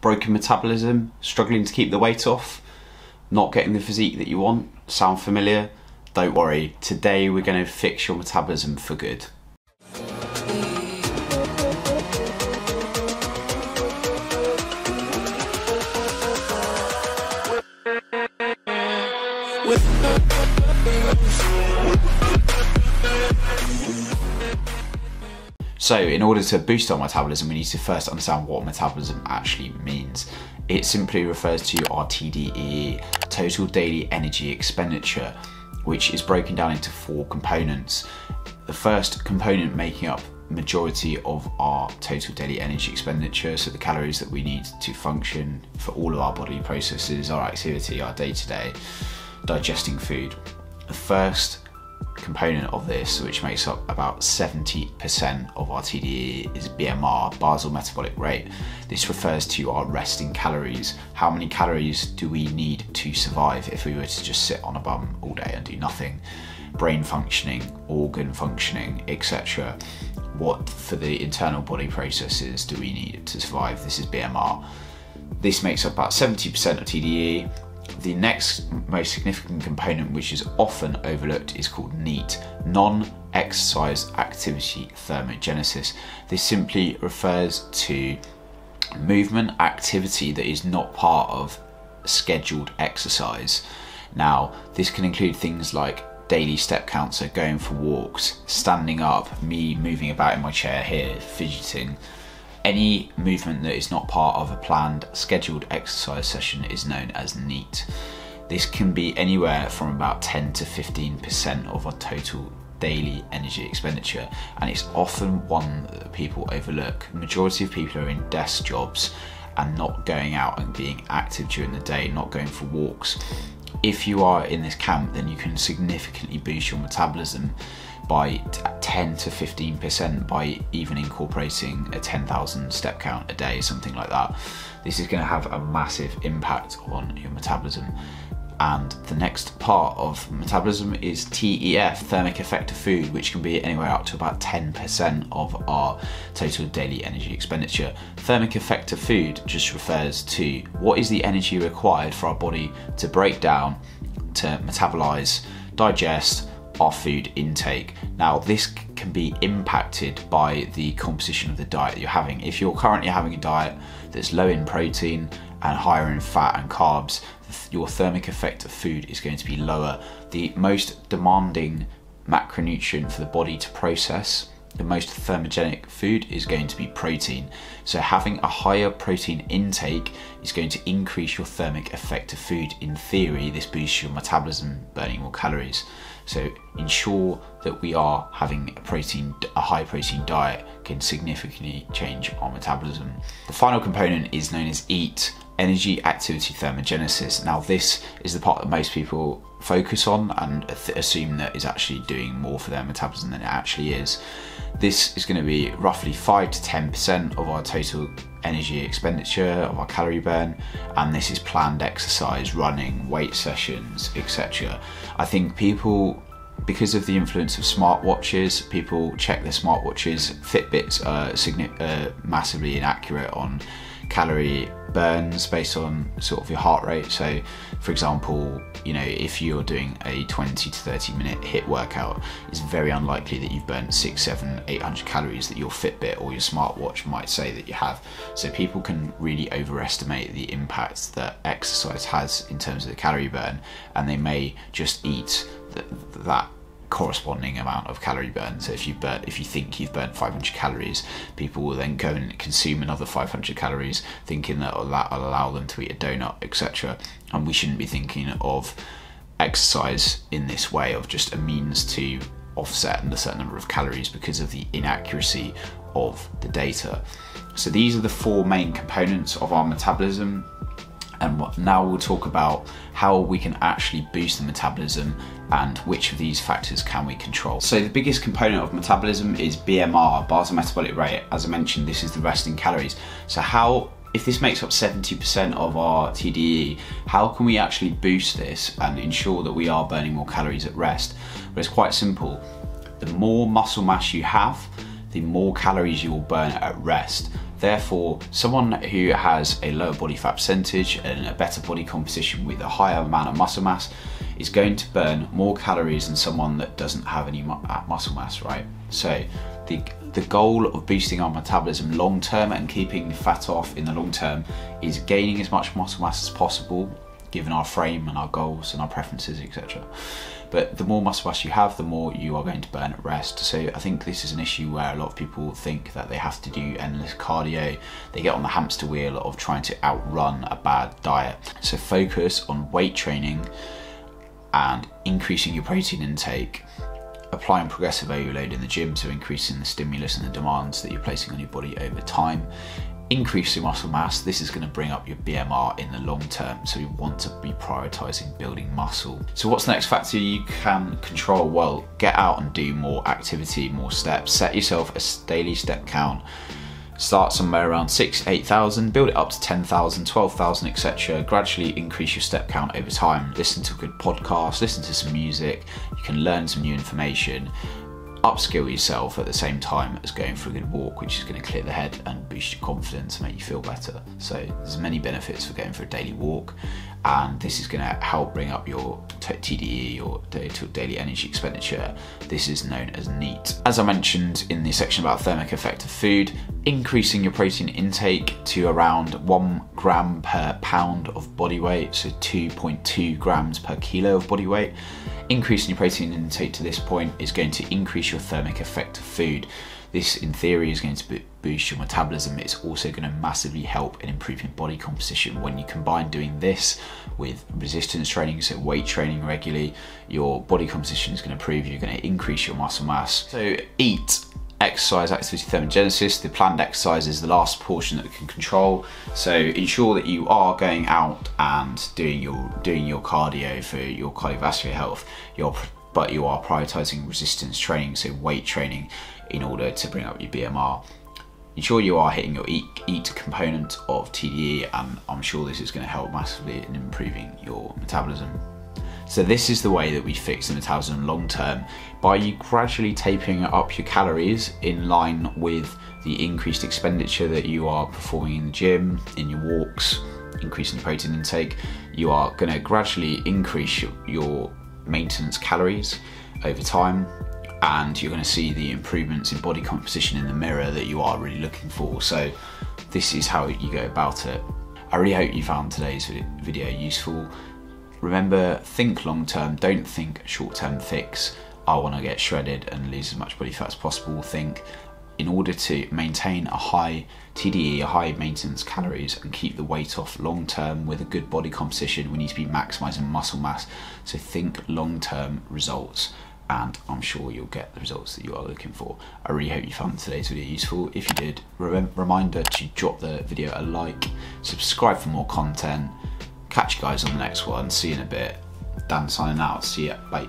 broken metabolism, struggling to keep the weight off, not getting the physique that you want, sound familiar? Don't worry, today we're going to fix your metabolism for good. So, in order to boost our metabolism, we need to first understand what metabolism actually means. It simply refers to our TDE, total daily energy expenditure, which is broken down into four components. The first component making up majority of our total daily energy expenditure, so the calories that we need to function for all of our body processes, our activity, our day to day, digesting food. The first component of this, which makes up about 70% of our TDE, is BMR, basal metabolic rate. This refers to our resting calories. How many calories do we need to survive if we were to just sit on a bum all day and do nothing? Brain functioning, organ functioning, etc. What for the internal body processes do we need to survive? This is BMR. This makes up about 70% of TDE the next most significant component, which is often overlooked, is called NEAT, non exercise activity thermogenesis. This simply refers to movement activity that is not part of scheduled exercise. Now, this can include things like daily step counts, so going for walks, standing up, me moving about in my chair here, fidgeting, any movement that is not part of a planned, scheduled exercise session is known as NEAT. This can be anywhere from about 10 to 15% of our total daily energy expenditure, and it's often one that people overlook. Majority of people are in desk jobs and not going out and being active during the day, not going for walks. If you are in this camp, then you can significantly boost your metabolism by 10 to 15% by even incorporating a 10,000 step count a day, something like that. This is going to have a massive impact on your metabolism. And the next part of metabolism is TEF, thermic effect of food, which can be anywhere up to about 10% of our total daily energy expenditure. Thermic effect of food just refers to what is the energy required for our body to break down, to metabolize, digest, our food intake. Now, this can be impacted by the composition of the diet that you're having. If you're currently having a diet that's low in protein and higher in fat and carbs, your thermic effect of food is going to be lower. The most demanding macronutrient for the body to process the most thermogenic food is going to be protein. So, having a higher protein intake is going to increase your thermic effect of food. In theory, this boosts your metabolism, burning more calories. So, ensure that we are having a protein, a high protein diet can significantly change our metabolism. The final component is known as EAT, energy activity thermogenesis. Now, this is the part that most people focus on and assume that is actually doing more for their metabolism than it actually is. This is going to be roughly 5 to 10% of our total energy expenditure, of our calorie burn, and this is planned exercise, running, weight sessions, etc. I think people because of the influence of smartwatches, people check their smartwatches. Fitbits are uh, massively inaccurate on calorie burns based on sort of your heart rate. So, for example, you know, if you're doing a 20 to 30 minute HIIT workout, it's very unlikely that you've burnt six, seven, 800 calories that your Fitbit or your smartwatch might say that you have. So, people can really overestimate the impact that exercise has in terms of the calorie burn, and they may just eat th- that corresponding amount of calorie burn. So if you burn, if you think you've burnt 500 calories, people will then go and consume another 500 calories, thinking that oh, that will allow them to eat a donut, etc. And we shouldn't be thinking of exercise in this way of just a means to offset a certain number of calories because of the inaccuracy of the data. So these are the four main components of our metabolism and now we'll talk about how we can actually boost the metabolism and which of these factors can we control. So the biggest component of metabolism is BMR, basal metabolic rate. As I mentioned, this is the resting calories. So how if this makes up 70% of our TDE, how can we actually boost this and ensure that we are burning more calories at rest? Well, it's quite simple. The more muscle mass you have, the more calories you will burn at rest. Therefore, someone who has a lower body fat percentage and a better body composition with a higher amount of muscle mass is going to burn more calories than someone that doesn't have any uh, muscle mass, right? So, the the goal of boosting our metabolism long term and keeping fat off in the long term is gaining as much muscle mass as possible given our frame and our goals and our preferences, etc. But the more muscle mass you have, the more you are going to burn at rest. So I think this is an issue where a lot of people think that they have to do endless cardio. They get on the hamster wheel of trying to outrun a bad diet. So focus on weight training and increasing your protein intake applying progressive overload in the gym, so increasing the stimulus and the demands that you're placing on your body over time. Increase your muscle mass. This is going to bring up your BMR in the long term, so you want to be prioritizing building muscle. So, what's the next factor you can control? Well, get out and do more activity, more steps. Set yourself a daily step count start somewhere around 6 8000 build it up to 10000 12000 etc gradually increase your step count over time listen to a good podcast listen to some music you can learn some new information upskill yourself at the same time as going for a good walk, which is going to clear the head and boost your confidence and make you feel better. So there's many benefits for going for a daily walk, and this is going to help bring up your TDE, your daily energy expenditure. This is known as NEAT. As I mentioned in the section about thermic effect of food, increasing your protein intake to around one gram per pound of body weight, so 2.2 grams per kilo of body weight Increasing your protein intake to this point is going to increase your thermic effect of food. This, in theory, is going to boost your metabolism. It's also going to massively help in improving body composition. When you combine doing this with resistance training, so weight training regularly, your body composition is going to improve. You're going to increase your muscle mass. So, EAT exercise activity thermogenesis. The planned exercise is the last portion that we can control. So ensure that you are going out and doing your doing your cardio for your cardiovascular health. You're, but you are prioritizing resistance training, so weight training, in order to bring up your BMR. Ensure you are hitting your EAT, EAT component of TDE, and I'm sure this is going to help massively in improving your metabolism. So this is the way that we fix the metabolism long term by you gradually tapering up your calories in line with the increased expenditure that you are performing in the gym, in your walks, increasing protein intake. You are going to gradually increase your maintenance calories over time and you're going to see the improvements in body composition in the mirror that you are really looking for. So this is how you go about it. I really hope you found today's video useful. Remember, think long term, don't think short term fix. I want to get shredded and lose as much body fat as possible. Think in order to maintain a high TDE, a high maintenance calories, and keep the weight off long term with a good body composition, we need to be maximizing muscle mass. So think long term results, and I'm sure you'll get the results that you are looking for. I really hope you found today's video useful. If you did, reminder to drop the video a like, subscribe for more content Catch you guys on the next one. See you in a bit. Dan signing out. See ya. Bye.